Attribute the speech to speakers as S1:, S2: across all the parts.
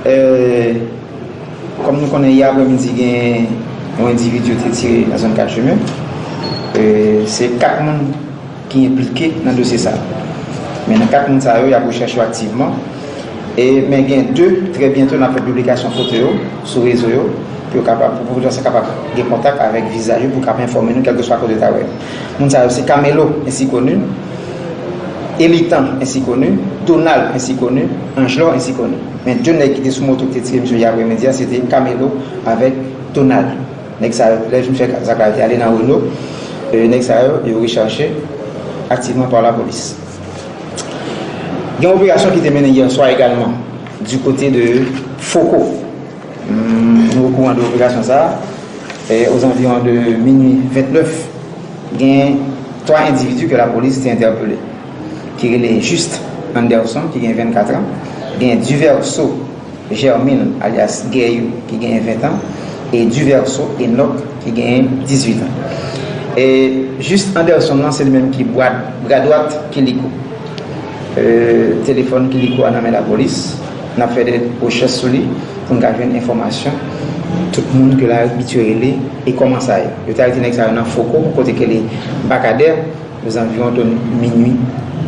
S1: Kom nou konen ya apre midi gen yon individu te tire nan zon 4 jume, se 4 moun ki implike nan dosye sa. Men nan 4 moun sa yo, ya pou chèche yo aktiveman. Men gen 2, tre bientou nan pou publikasyon fote yo, sou rezo yo, pou pou jan se kapap gen kontak avèk vizaj yo pou kapap informe nou kelke swa kode ta wè. Moun sa yo, se Kamelo ensi konu, Elitan ensi konu, Donald ensi konu, Angelor ensi konu. Men djon nek ki te sou motok te tire msou Yahweh Media, se te Kamelo avek Donald. Nek sa yo, lej msou Zakarate ale nan Renault, nek sa yo, yo rechanche aktiveman par la polis. Gen operasyon ki te menen yon swa egalman, du kote de Foko. Nou kouman de operasyon sa, os anviron de minuit 29, gen 3 individu ke la polis te interpele. Ki rele Just Anderson, ki gen 24 an, gen Duverso Germine alias Gayou ki gen 20 an e Duverso Enoch ki gen 18 an e just Anderson nan se li men ki bradouat Kiliko telefon Kiliko aname la polis nan fede ou ches sou li pou nga ven informasyon tout moun ke la bituele e koman sa yo yo te alite nek sa yo nan foko kote ke li bakader yo zanvion ton minuit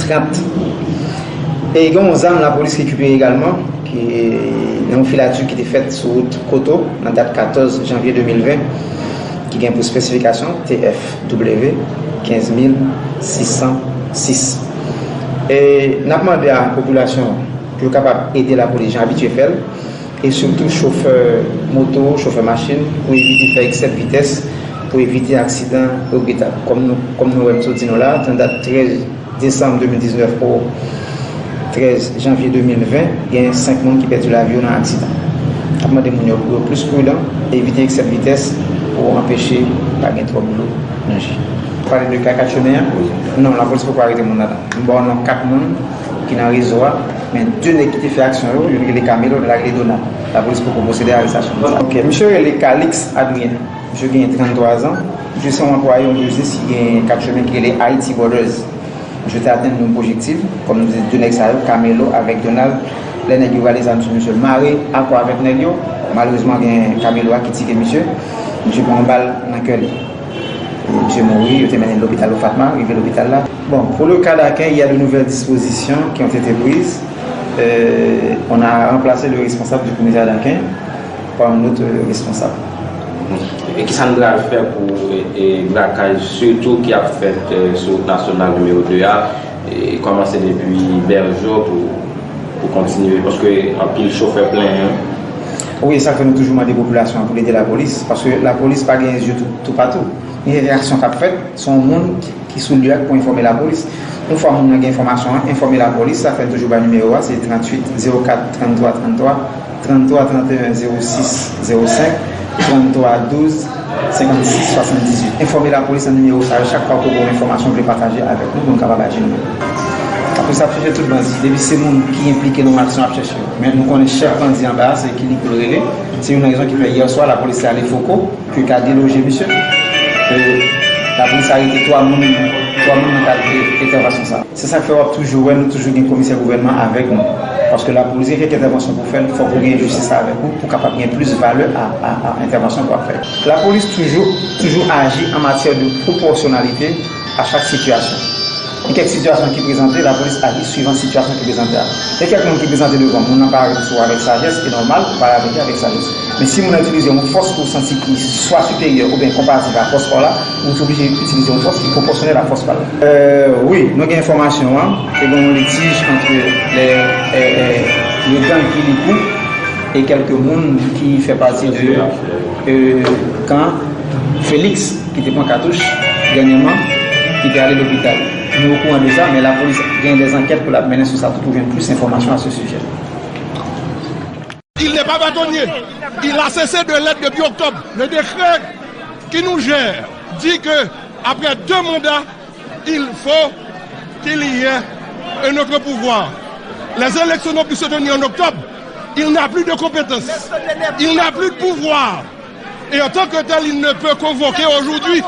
S1: 30 E yon zam la polis ki kupye egalman, ki nan filatu ki te fet sou Koto, nan dat 14 janvye 2020, ki gen pou spesifikasyon TFW 15606. E napman de a populasyon ki yo kapap ede la polis jan abitye fel, e soutou choufer moto, choufer machin, pou evite fè ekset vites, pou evite aksidan ou bita. Kom nou wèm sou dino la, tan dat 13 décembre 2019 pou 13 janvye 2020, gen 5 moun ki peti la vyo nan aksidan. Apman de moun yo plus prudent, evite ek set vites pou empeshe pa gen tro boulou nanji. Pari de kakachonè, non, la polis pou kwa arite moun nan. Bon, nan 4 moun ki nan rezoa, men 2 ne ki te fè aksyon yo, yon gen le kamelo, la gen le donan. La polis pou pou posede arisasyon. Ok, msè yon le Kalix Adrien, msè gen 33 an, msè se moun kwa yon jose si gen kakachonè ki gen le Haiti Borders. Je te aten nou projektiv, kom nou zi Dunek Sarou, Kamelo, avek Donald, le negyo wale zan sou msè Mare, akwa avek negyo, malouzman gen Kamelo akitike msè, msè pou an bal nan ke li. Msè moui, yo te menen l'hobital ou Fatma, rive l'hobital la. Bon, pou le ka d'Aken, y a de nouvel disposisyon ki an tete brise. On a remplase le responsable du koumizar d'Aken pou an not responsable.
S2: E ki sa nou la fè pou brakaj, surtout ki a fèt sou nasyonal numéro 2A, e komanse depi berjou pou kontinue, poske an pil choufer plen.
S1: Oui, sa fè nou toujouman de populasyon pou lede la polis, paske la polis pa gen yezyo tout patou. Ni reaksyon kap fèt, son moun ki sou luak pou informe la polis. Nou fò moun gen informasyon, informe la polis, sa fè toujouman numéro A, se 38 04 33 33, 33 31 06 05, 33 12 56 78 Informe la polis an numéro sa Chak pa pou bon informasyon pou pataje avek nou Bon kaba baje nou Apre sa apcheche tout banzi Debi se moun ki implike nou aksyon apcheche Men nou konen chèk banzi an ba Se ki li pou rele Se yon an rezon ki fè Yer soa la polis se ale foko Ki ka deloje misye La polis a rete 3 moun 3 moun nan kalite Etervasyon sa Se sa fè wap toujou Wè nou toujou gen komisè gouvernement avek nou Paske la polizi fèk intervensyon pou fèl, fòk pou gen justice avèk ou, pou kapap gen plus vale a intervensyon pou fèl. La polizi toujou agi an matyèr de proporsyonalite a chak situasyon. En kek situasyon ki prezante, la polizi agi suivant situasyon ki prezante a. En kek moun ki prezante devan, moun nan pare sou avèk sagesse, e normal, pare avèk sagesse. Men si moun an utilize yon fòs pou santi ki swa supèryè ou ben komparatif a fòs pa la, moun t'oblije utilize yon fòs ki proporsyonel a fòs pa la. Oui, nou gen informasyon an, te bon litij antre le gang ki li kou e kelke moun ki fè pati de kan Félix ki te pon katouche genyeman ki te ale l'hôpital. Nou kou an de men la polis gen des anket pou la menen sou sa tout pou jen plus informasyon a se sujet.
S3: Il n'est pas bâtonnier. Il a cessé de l'être depuis octobre. Le décret qui nous gère dit que après deux mandats, il faut qu'il y ait un autre pouvoir. Les élections n'ont pu se tenir en octobre. Il n'a plus de compétences. Il n'a plus de pouvoir. Et en tant que tel, il ne peut convoquer aujourd'hui.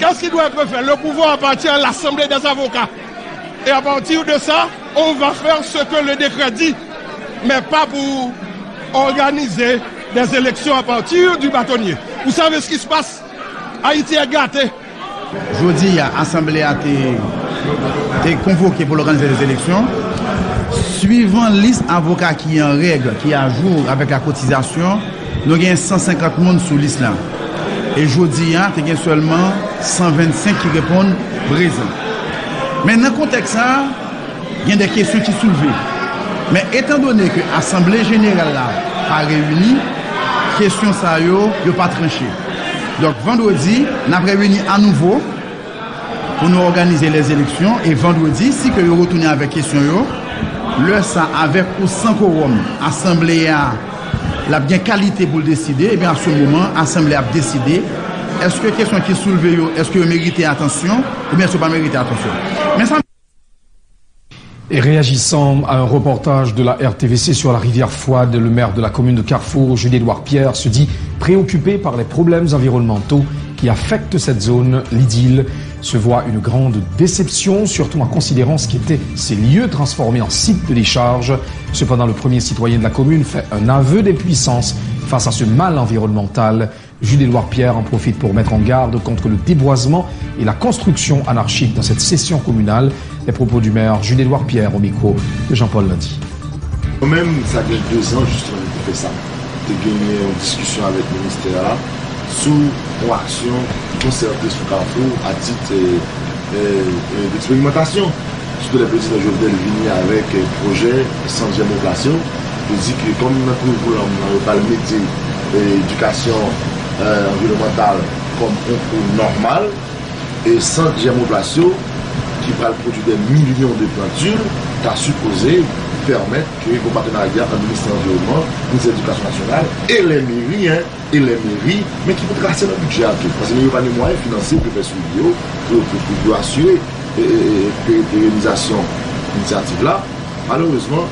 S3: Qu'est-ce qu'il doit être fait? Le pouvoir appartient à l'Assemblée des avocats. Et à partir de ça, on va faire ce que le décret dit. mais pas pour organiser des élections à partir du bâtonnier. Vous savez ce qui se passe? Haïti est gâté.
S4: Jeudi, l'Assemblée a été convoquée pour organiser les élections. Suivant liste avocat qui est en règle, qui est à jour avec la cotisation, nous avons 150 personnes sous liste là. E jodi an, te gen seulement 125 ki repon brezen. Men nan kontek sa, gen de kesyon ki souleve. Men etan donè ke Assemblée Générale la pa reuni, kesyon sa yo, yo pa tranche. Donk vendredi, nan preuni an nouvo, pou nou organize les eleksyon, e vendredi, si ke yo rotounen avek kesyon yo, lè sa avek ou san korom, Assemblée Générale, la bien qualité pour le décider, et bien à ce moment, l'assemblée a décidé est-ce que question qui est soulevée, est-ce que vous méritez attention ou bien est-ce que vous pas mérité attention?
S5: Et réagissant à un reportage de la RTVC sur la rivière Fouad, le maire de la commune de Carrefour, Jules-Édouard Pierre, se dit préoccupé par les problèmes environnementaux qui affectent cette zone. L'idylle se voit une grande déception, surtout en considérant ce qui étaient ces lieux transformés en sites de décharge. Cependant, le premier citoyen de la commune fait un aveu des puissances face à ce mal environnemental. Jules-Édouard Pierre en profite pour mettre en garde contre le déboisement et la construction anarchique dans cette session communale. Les propos du maire Jules-Édouard Pierre au micro de Jean-Paul Lundi.
S6: Moi-même, ça fait deux ans justement que ça. De une discussion avec le ministère sous action concertée sous Carrefour à titre d'expérimentation. Surtout les présidents Jovenel venus avec un projet sans démocratie. Je dis que comme nous avons pas le métier d'éducation euh, environnementale comme concours normal et sans germoplatio qui va produire des millions de peintures, as supposé permettre que vos partenariats entre le ministère de l'Environnement, le ministère de l'Éducation nationale et les mairies, hein, et les mairies, mais qui vont tracer le budget. Parce qu'il n'y a pas de moyens financiers pour faire ce vidéo, pour, pour, assurer la réalisation de l'initiative là. Malheureusement,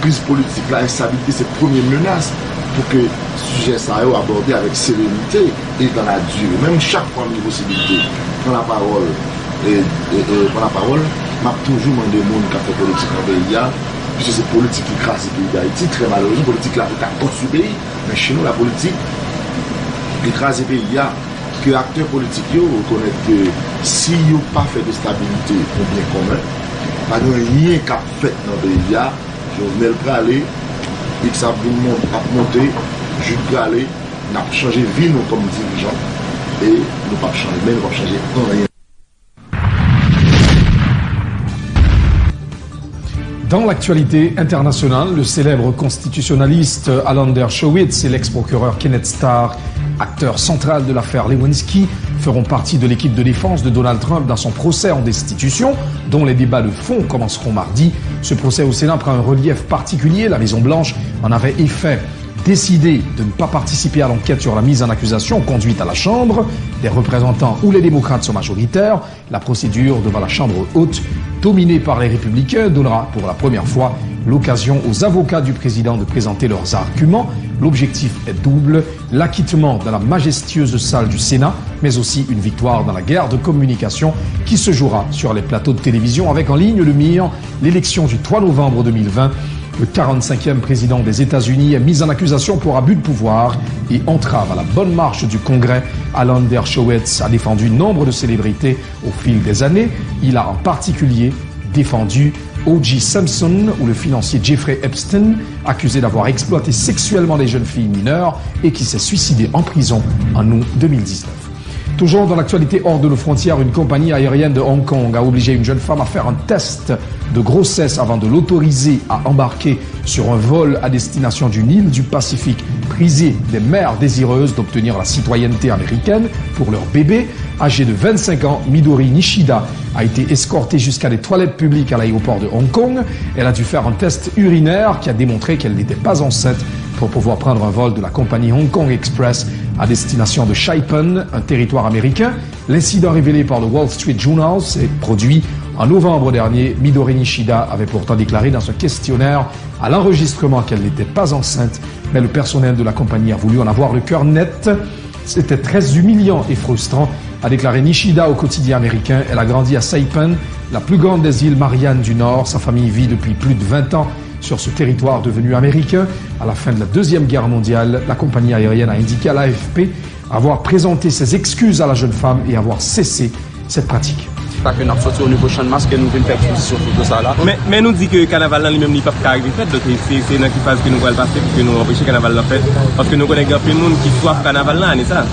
S6: crise politique, la instabilité, c'est la première menace pour que le sujet soit abordé avec sérénité et dans la durée. Même chaque fois une possibilité, prendre la parole et, prendre la parole, map toujou mande moun kap te politik nan peyi ya, pise se politik ki krasi peyi da iti, tre maloujou politik la pou ta pot sou peyi, men chen nou la politik ki krasi peyi ya, ki akteur politik yo konen ke si yo pa fe de stabilite pou bien komen, pa nou liye kap fet nan peyi ya, joun venel prale, pik sa pou moun ap monte, joun prale, nap chanje vi nou kom dirijan, e nou pap chanje men, nou pap chanje an rien.
S5: Dans l'actualité internationale, le célèbre constitutionnaliste Alan Dershowitz et l'ex-procureur Kenneth Starr, acteur central de l'affaire Lewinsky, feront partie de l'équipe de défense de Donald Trump dans son procès en destitution, dont les débats de fond commenceront mardi. Ce procès au Sénat prend un relief particulier. La Maison-Blanche en avait effet décidé de ne pas participer à l'enquête sur la mise en accusation conduite à la Chambre, des représentants où les démocrates sont majoritaires, la procédure devant la Chambre haute, dominée par les républicains, donnera pour la première fois l'occasion aux avocats du président de présenter leurs arguments. L'objectif est double, l'acquittement dans la majestueuse salle du Sénat, mais aussi une victoire dans la guerre de communication qui se jouera sur les plateaux de télévision avec en ligne de mire l'élection du 3 novembre 2020 le 45e président des États-Unis est mis en accusation pour abus de pouvoir et entrave à la bonne marche du Congrès. Alan Dershowitz a défendu nombre de célébrités au fil des années. Il a en particulier défendu O.J. Simpson ou le financier Jeffrey Epstein, accusé d'avoir exploité sexuellement des jeunes filles mineures et qui s'est suicidé en prison en août 2019. Toujours dans l'actualité hors de nos frontières, une compagnie aérienne de Hong Kong a obligé une jeune femme à faire un test de grossesse avant de l'autoriser à embarquer sur un vol à destination d'une île du Pacifique, prisée des mères désireuses d'obtenir la citoyenneté américaine pour leur bébé. Âgée de 25 ans, Midori Nishida a été escortée jusqu'à des toilettes publiques à l'aéroport de Hong Kong. Elle a dû faire un test urinaire qui a démontré qu'elle n'était pas enceinte pour pouvoir prendre un vol de la compagnie Hong Kong Express à destination de Saipan, un territoire américain. L'incident révélé par le Wall Street Journal s'est produit en novembre dernier. Midori Nishida avait pourtant déclaré dans ce questionnaire à l'enregistrement qu'elle n'était pas enceinte, mais le personnel de la compagnie a voulu en avoir le cœur net. C'était très humiliant et frustrant, a déclaré Nishida au quotidien américain. Elle a grandi à Saipan, la plus grande des îles Mariannes du Nord. Sa famille vit depuis plus de 20 ans sur ce territoire devenu américain. À la fin de la Deuxième Guerre mondiale, la compagnie aérienne a indiqué à l'AFP avoir présenté ses excuses à la jeune femme et avoir cessé cette pratique.
S7: Fak yon ap soti ou nivou chan maske nou ven fèk posisyon foto sa la. Men nou di ke kanaval nan li menm li pap kagri fèt, dote se nan ki faz ke nou wèl pase pou ke nou empèche kanaval nan fèt. Paske nou konen gèpè moun ki swaf kanaval nan, ane sa?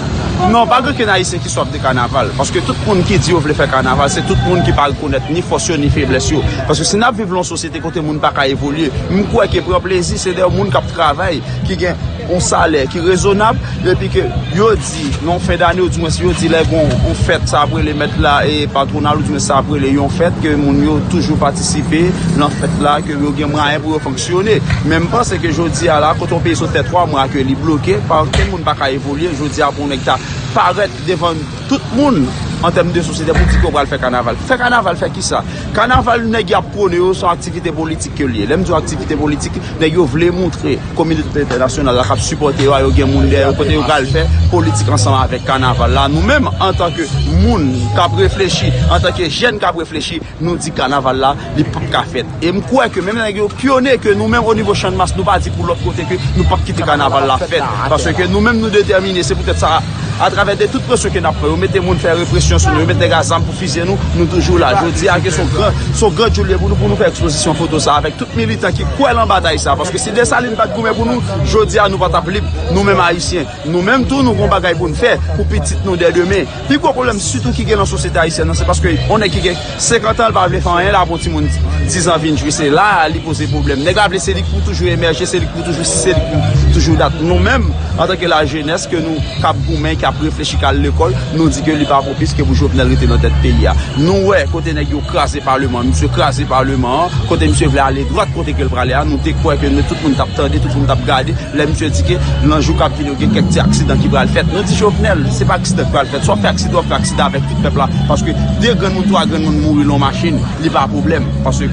S7: Non, pa gen ken Haitien ki sop de kanaval. Paske tout moun ki di yo vle fè kanaval, se tout moun ki pal konet ni fosyo ni feblesyo. Paske se nap vive lon sosyete kote moun pa ka evolye. Moun kwa ke pre plezi, se de moun kap travay, ki gen on salè, ki rezonab, depi ke yo di, non fè danè ou di mwen si yo di lè bon, ou fèt sa apre le met la e patronal ou di mwen sa apre le yon fèt ke moun yo toujou patisipe nan fèt la ke yo gen mwen aè pou yo fonksyonè. Mèm pan se ke yo di ala, koton pe sou tè 3 mwen akè li blokè, pa ken moun pa ka evolye, yo di apon ek ta paret devan tout moun. an tem de sosyete pou di ko pral fè kanaval. Fè kanaval fè ki sa? Kanaval neg ya prone yo son aktivite politik ke liye. Lem di yo aktivite politik, neg yo vle montre komilite internasyonal la kap supporte yo a yo gen moun de yo kote yo pral fè politik ansanman avèk kanaval la. Nou mèm an tanke moun kap reflechi, an tanke jen kap reflechi, nou di kanaval la li pap ka fèt. E mkouè ke mèm neg yo pionè ke nou mèm o nivou chanmas nou pa di pou lop kote ke nou pap kite kanaval la fèt. Paske nou mèm nou determine, se pou tèt sa a travè de tout presyon ke nap fè, ou mette moun fè represyon presyon sou nou, mette gazan pou fize nou, nou toujou la. Jodi a ge son gran joulè pou nou pou nou fè eksposisyon foto sa avèk tout militant ki kwen lan batay sa. Paske si de salin pat koumen pou nou, jodi a nou pat ap lip, nou mèm haisyen. Nou mèm tou nou kon bagay pou nou fè, pou pitit nou de demè. Pi kwa problem sütou ki gen nan sosyete haisyen nan, se paske onè ki gen 50 an pa vle fan yon la pou ti moun 10 an vinjou. Se la li pose problem. Nega vle selik pou toujou emerje, selik pou toujou selik pou toujou dat. Nou mèm an tanke la jenès ke nou kap goumen, kap reflechi kal l'ekol, nou di ke li pa propis ke pou jovenel rete nan tet peyi ya. Nou we, kote neg yo krasi parleman, msye krasi parleman, kote msye vle ale drat, kote ke l prale ya, nou te kwe ke nou tout moun tap tande, tout moun tap gade, le msye di ke lanjou kap vin yo gen kek ti aksidant ki pral fet. Nou di jovenel, se pa aksidant pral fet, so fe aksidant, fe aksidant avek tout pepla, paske de gen moun to a gen moun mouri lon machin, li pa problem, paske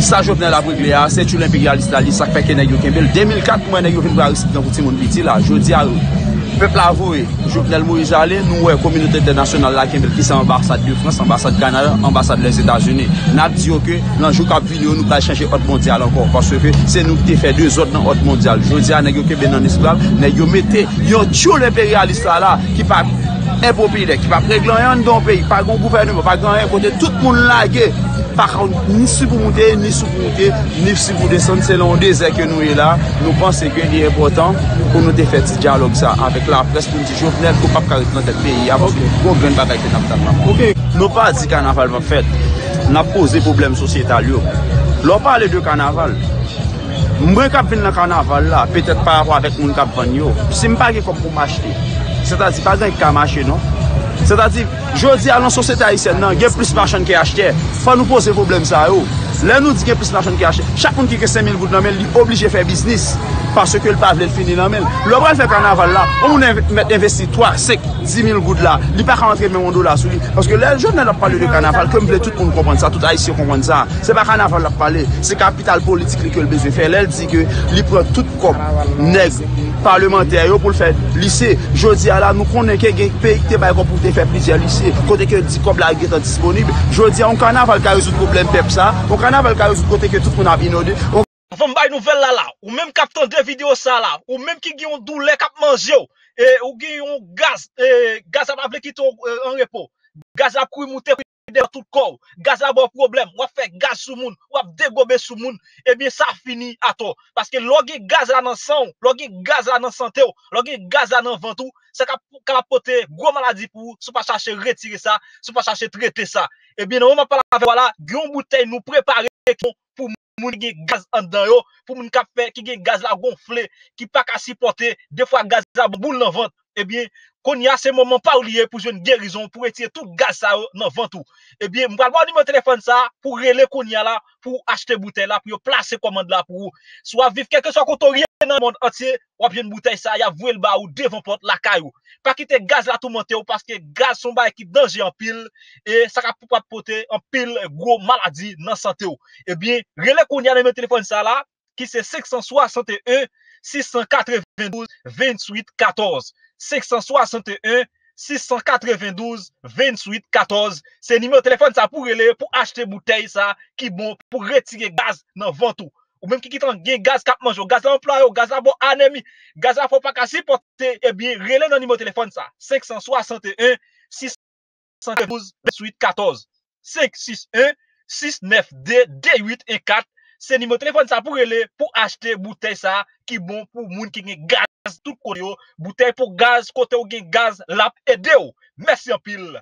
S7: sa Jovenel Abrigle a, se chou l'imperialist la li sak peke negyo kembel, 2004 mwen negyo vin bra resip nan kouti moun biti la, jodi a pepl avoye, Jovenel Moïse ale nou wè, kominote internasyonal la kembel ki se ambasade de France, ambasade Kanada, ambasade les Etats-Unis, nap diyo ke nan jou kap video nou pral chanje hot mondial ankor, parce ke se nou te fe de zot nan hot mondial, jodi a negyo kembel nan esklav, negyo mette yon tchou l'imperialist la la, ki pa e popile, ki pa preglan yon don peyi, pa gon gouvernement, pa gon yon kote, tout moun lage, pa ni sou pou monte, ni sou pou monte, ni sou pou desen selon de zè ke nou e la. Nou panse ke li e important pou nou te fè ti diyalog sa avèk la pres pou nou ti jovnel pou pap karit nan tel peyi avòs pou gwen bagay te nap tel maman. Nou pa di kanaval va fèt, nap pose problem sosyetal yo. Lò pale de kanaval. Mwen kap vin nan kanaval la, petèt pa avò avèk moun kap van yo. Si mpa ge kom pou m'achete. Se ta di pa gen ki ka m'achete non. Se ta di, jodi alon sosyete Haitien nan, gen plis machan ki achete, pa nou pose problem sa yo. Len nou di gen plis machan ki achete, chak moun ki ke 5.000 vout nan men, li oblije fe biznis. parce ke l pa vle l fini nan men. Lò pral fè kanaval la, ou moun investi 3, 5, 10 mil goud la. Li pa ka rentre men moun do la sou li. Paske lè, joun nan ap pale de kanaval, ke m vle tout moun kompon sa, tout a yisi kompon sa. Se pa kanaval ap pale, se kapital politik li ke l bezwe fè. Lè l di ke li pran tout kop neg parlementer yo pou l fè lise. Jodi ala, nou konen ke gen pe ikte bay kon pou te fè plizye lise. Kote ke di kop la gen tan disponib. Jodi an kanaval ka rezout problem pep sa. An kanaval ka rezout kote ke tout moun ap inode.
S8: Fom bay nouvel la la, ou menm kap ton de video sa la, ou menm ki gen yon doule kap manje yo, ou gen yon gaz, gaz ap ap le kito an repo, gaz ap kou moute kou. tout kou, gaz la bon problem wap fe gaz sou moun, wap degobe sou moun. Ebyen sa fini ato paske logi gaz la nan san logi gaz la nan sante ou, logi gaz la nan vantou se ka apote gwo maladi pou sou pa chache retire sa sou pa chache trete sa ebyen nou man pala ave wala, gyon boutei nou prepare pou moun gaz an dan yo pou moun ka fe ki gen gaz la gonfle ki pa ka sipote defwa gaz la boule nan vant ebyen kon ya se momen pa ou liye pou jwen gerizon pou etire tout gaz sa nan vantou. Ebyen, mbral mwani mwen telefon sa pou rele kon ya la pou achete boutei la pou yo plase komand la pou sou aviv keke sou akoto se nan moun antye, wap jen bouteille sa, ya vwe l ba ou devon pot lakay ou. Pa kite gaz la tou monte ou, paske gaz son ba ki denje an pil, e sa ka pou pat pote an pil gwo maladi nan sante ou. Ebyen, rele kon yane men telefon sa la, ki se 561 692 28 14. 561-692-2814. Se nime telefon sa pou rele, pou achete bouteille sa, ki bon pou retire gaz nan vantou. Ou menm ki kitan gen gaz kap manjo, gaz la employo, gaz la bon anemi, gaz la fò pa kasi pote, ebyen, rele nan nimo telefon sa, 561 612 28 14 561 692 2814 se nimo telefon sa pou rele pou achete boutei sa ki bon pou moun ki gen gaz tout kote yo, boutei pou gaz kote yo gen gaz lap ede yo. Mersi an pil.